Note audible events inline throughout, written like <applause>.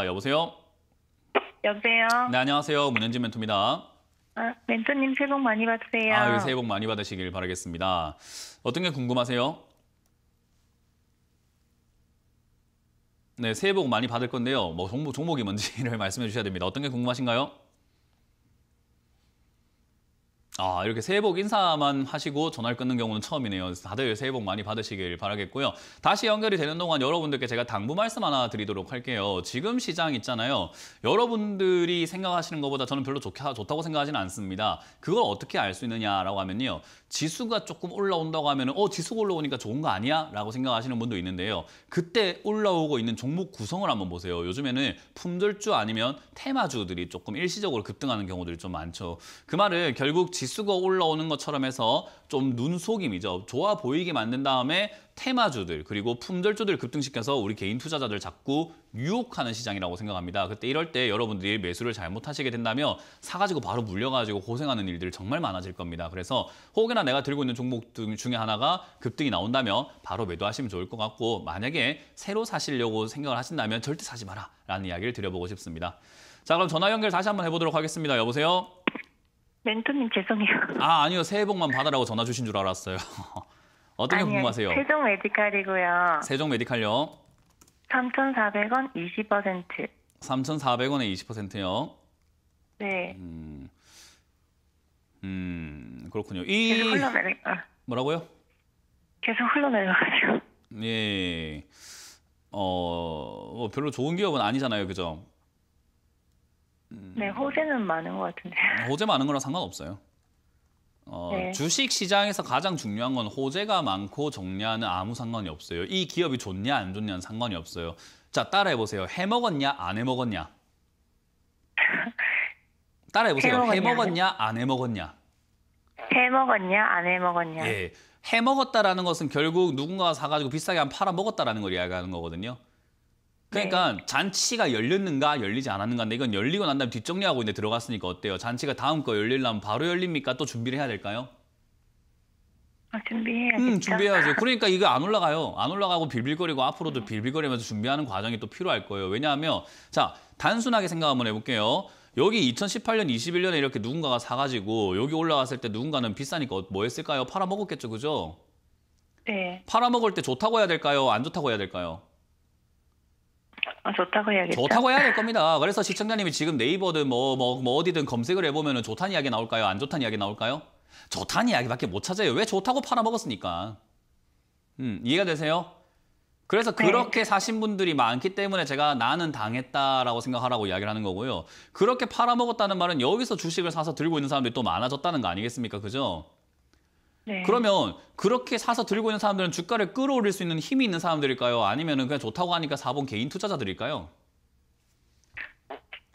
아, 여보세요? 여보세요. 네, 안녕하세요. 문현진 멘토입니다. 아, 멘토님 새해 복 많이 받으세요. 아, 새해 복 많이 받으시길 바라겠습니다. 어떤 게 궁금하세요? 네, 새해 복 많이 받을 건데요. 뭐 종목, 종목이 뭔지를 <laughs> 말씀해 주셔야 됩니다. 어떤 게 궁금하신가요? 아, 이렇게 새해 복 인사만 하시고 전화를 끊는 경우는 처음이네요. 다들 새해 복 많이 받으시길 바라겠고요. 다시 연결이 되는 동안 여러분들께 제가 당부 말씀 하나 드리도록 할게요. 지금 시장 있잖아요. 여러분들이 생각하시는 것보다 저는 별로 좋게, 좋다고 생각하지는 않습니다. 그걸 어떻게 알 수 있느냐라고 하면요. 지수가 조금 올라온다고 하면 어, 지수가 올라오니까 좋은 거 아니야? 라고 생각하시는 분도 있는데요. 그때 올라오고 있는 종목 구성을 한번 보세요. 요즘에는 품절주 아니면 테마주들이 조금 일시적으로 급등하는 경우들이 좀 많죠. 그 말은 결국 지수 가 올라오는 것처럼 해서 좀 눈속임이죠. 좋아 보이게 만든 다음에 테마주들 그리고 품절주들 급등시켜서 우리 개인 투자자들 자꾸 유혹하는 시장이라고 생각합니다. 그때 이럴 때 여러분들이 매수를 잘못하시게 된다면 사가지고 바로 물려가지고 고생하는 일들이 정말 많아질 겁니다. 그래서 혹여나 내가 들고 있는 종목 중에 하나가 급등이 나온다면 바로 매도하시면 좋을 것 같고 만약에 새로 사시려고 생각을 하신다면 절대 사지 마라 라는 이야기를 드려보고 싶습니다. 자 그럼 전화 연결 다시 한번 해보도록 하겠습니다. 여보세요? 멘토님 죄송해요. 아 아니요 새해 복만 받으라고 전화 주신 줄 알았어요. <laughs> 어떤 게 아니요, 궁금하세요? 세종 메디칼이고요. 세종 메디칼요. 3,400원 20%. 3,400원에 20%요. 네. 음, 그렇군요. 계속 이 흘러내려. 아, 뭐라고요? 계속 흘러내려가지고. 예. 어, 뭐 별로 좋은 기업은 아니잖아요. 그죠? 네, 호재는 많은 것 같은데. 호재 많은 거랑 상관없어요. 어, 네. 주식 시장에서 가장 중요한 건 호재가 많고 정리하는 아무 상관이 없어요. 이 기업이 좋냐 안 좋냐는 상관이 없어요. 자, 따라해 보세요. 해 먹었냐 안 해 먹었냐? <laughs> 따라해 보세요. 해 먹었냐 안 해 먹었냐? 해 먹었냐, 안 해 먹었냐. 예. 해 먹었다라는 것은 결국 누군가가 사 가지고 비싸게 한 팔아 먹었다라는 걸 이야기하는 거거든요. 그러니까 잔치가 열렸는가 열리지 않았는가인데 이건 열리고 난 다음에 뒷정리하고 있는데 들어갔으니까 어때요? 잔치가 다음 거 열리려면 바로 열립니까? 또 준비를 해야 될까요? 아, 준비해야겠죠. 음, 준비해야죠. 그러니까 이거 안 올라가요. 안 올라가고 빌빌거리고 앞으로도 빌빌거리면서 준비하는 과정이 또 필요할 거예요. 왜냐하면 자 단순하게 생각 한번 해볼게요. 여기 2018년, 21년에 이렇게 누군가가 사가지고 여기 올라갔을 때 누군가는 비싸니까 뭐 했을까요? 팔아먹었겠죠, 그죠? 네. 팔아먹을 때 좋다고 해야 될까요? 안 좋다고 해야 될까요? 아, 좋다고 해야겠죠. 좋다고 해야 될 겁니다. 그래서 시청자님이 지금 네이버든 뭐, 뭐, 뭐 어디든 검색을 해보면 좋다는 이야기 나올까요? 안 좋다는 이야기 나올까요? 좋다는 이야기밖에 못 찾아요. 왜 좋다고 팔아먹었으니까. 음, 이해가 되세요? 그래서 네. 그렇게 사신 분들이 많기 때문에 제가 나는 당했다라고 생각하라고 이야기를 하는 거고요. 그렇게 팔아먹었다는 말은 여기서 주식을 사서 들고 있는 사람들이 또 많아졌다는 거 아니겠습니까? 그죠? 네. 그러면 그렇게 사서 들고 있는 사람들은 주가를 끌어올릴 수 있는 힘이 있는 사람들일까요? 아니면 그냥 좋다고 하니까 사본 개인 투자자들일까요?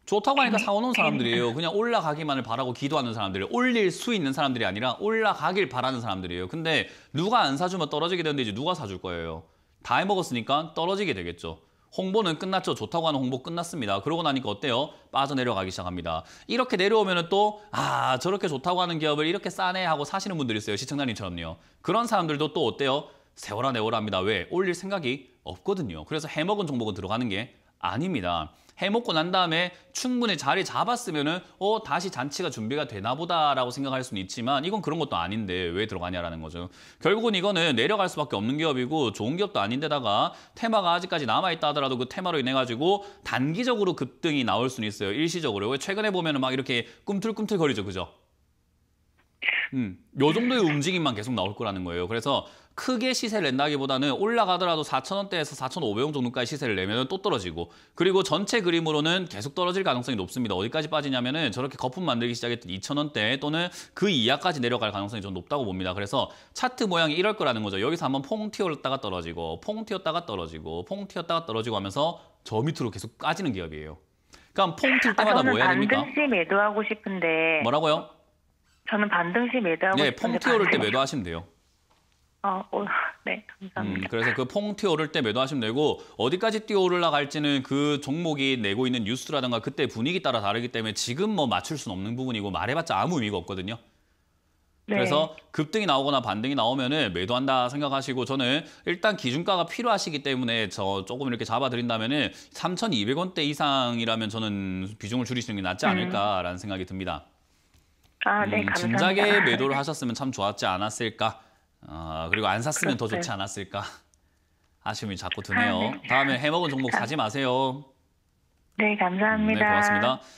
좋다고 하니까 사오는 사람들이에요. 그냥 올라가기만을 바라고 기도하는 사람들. 올릴 수 있는 사람들이 아니라 올라가길 바라는 사람들이에요. 근데 누가 안 사주면 떨어지게 되는데 이제 누가 사줄 거예요? 다 해먹었으니까 떨어지게 되겠죠. 홍보는 끝났죠. 좋다고 하는 홍보 끝났습니다. 그러고 나니까 어때요? 빠져내려가기 시작합니다. 이렇게 내려오면 또, 아, 저렇게 좋다고 하는 기업을 이렇게 싸네 하고 사시는 분들이 있어요. 시청자님처럼요. 그런 사람들도 또 어때요? 세워라 내워라 합니다. 왜? 올릴 생각이 없거든요. 그래서 해먹은 종목은 들어가는 게 아닙니다. 해먹고 난 다음에 충분히 자리 잡았으면은 어 다시 잔치가 준비가 되나 보다라고 생각할 수는 있지만 이건 그런 것도 아닌데 왜 들어가냐라는 거죠. 결국은 이거는 내려갈 수밖에 없는 기업이고 좋은 기업도 아닌데다가 테마가 아직까지 남아 있다 하더라도 그 테마로 인해 가지고 단기적으로 급등이 나올 수는 있어요. 일시적으로. 왜 최근에 보면은 막 이렇게 꿈틀꿈틀 거리죠. 그죠? 음, 요 정도의 움직임만 계속 나올 거라는 거예요. 그래서 크게 시세를 낸다기보다는 올라가더라도 4,000원대에서 4,500원 정도까지 시세를 내면 또 떨어지고 그리고 전체 그림으로는 계속 떨어질 가능성이 높습니다. 어디까지 빠지냐면 은 저렇게 거품 만들기 시작했던 2,000원대 또는 그 이하까지 내려갈 가능성이 좀 높다고 봅니다. 그래서 차트 모양이 이럴 거라는 거죠. 여기서 한번 퐁 튀었다가 떨어지고 퐁 튀었다가 떨어지고 퐁 튀었다가 떨어지고 하면서 저 밑으로 계속 까지는 기업이에요. 그러니까 퐁튈 아, 때마다 저는 뭐 해야 됩니까? 반등시 매도하고 싶은데. 뭐라고요? 저는 반등시 매도하고 네. 퐁 튀어올 때 매도하시면 돼요. 어, 어, <laughs> 네, 음, 감사합니다. 그래서 그퐁 튀어오를 때 매도하시면 되고 어디까지 뛰어오르려 갈지는 그 종목이 내고 있는 뉴스라든가 그때 분위기 따라 다르기 때문에 지금 뭐 맞출 수는 없는 부분이고 말해봤자 아무 의미가 없거든요. 네. 그래서 급등이 나오거나 반등이 나오면은 매도한다 생각하시고 저는 일단 기준가가 필요하시기 때문에 저 조금 이렇게 잡아드린다면은 3,200원대 이상이라면 저는 비중을 줄이시는 게 낫지 않을까라는 생각이 듭니다. 아, 네, 음, 감사합니다. 진작에 매도를 하셨으면 참 좋았지 않았을까. 아, 그리고 안 샀으면 더 그렇죠. 좋지 않았을까. <laughs> 아쉬움이 자꾸 드네요. 아, 네. 다음에 해먹은 종목 사지 마세요. 네, 감사합니다. 네, 고맙습니다.